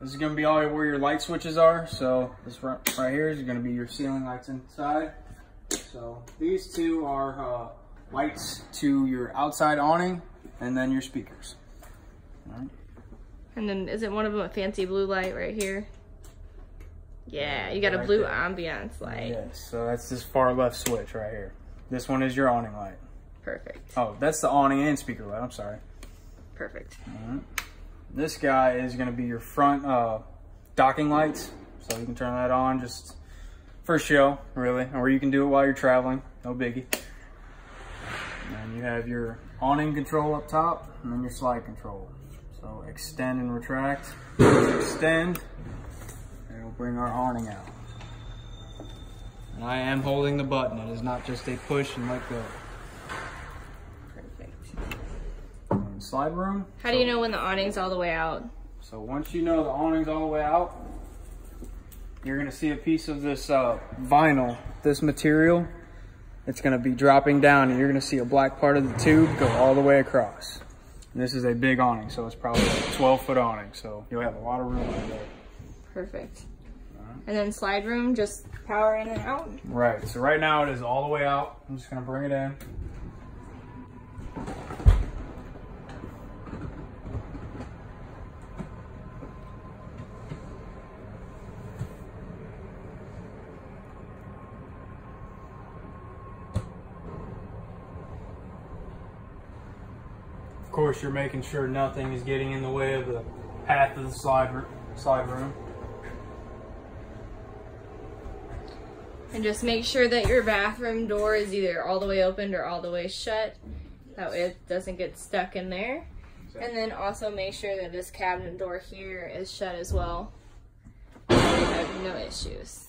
This is gonna be all where your light switches are. So this right, right here is gonna be your ceiling lights inside. So these two are uh, lights to your outside awning and then your speakers. All right. And then isn't one of them a fancy blue light right here? Yeah, you got a blue there. ambiance light. Yes, so that's this far left switch right here. This one is your awning light. Perfect. Oh, that's the awning and speaker light, I'm sorry. Perfect. This guy is gonna be your front uh, docking lights. So you can turn that on just for show, really. Or you can do it while you're traveling, no biggie. And you have your awning control up top and then your slide control. So extend and retract. extend, and it'll bring our awning out. And I am holding the button. It is not just a push and let go. Perfect. And slide room. How do you know when the awning's all the way out? So once you know the awning's all the way out, you're gonna see a piece of this uh, vinyl, this material. It's gonna be dropping down and you're gonna see a black part of the tube go all the way across. And this is a big awning, so it's probably a 12 foot awning, so you'll have a lot of room right there. Perfect. And then slide room, just power in and out. Right, so right now it is all the way out. I'm just gonna bring it in. Of course, you're making sure nothing is getting in the way of the path of the slide, slide room. And just make sure that your bathroom door is either all the way opened or all the way shut. That way it doesn't get stuck in there. And then also make sure that this cabinet door here is shut as well. So you have no issues.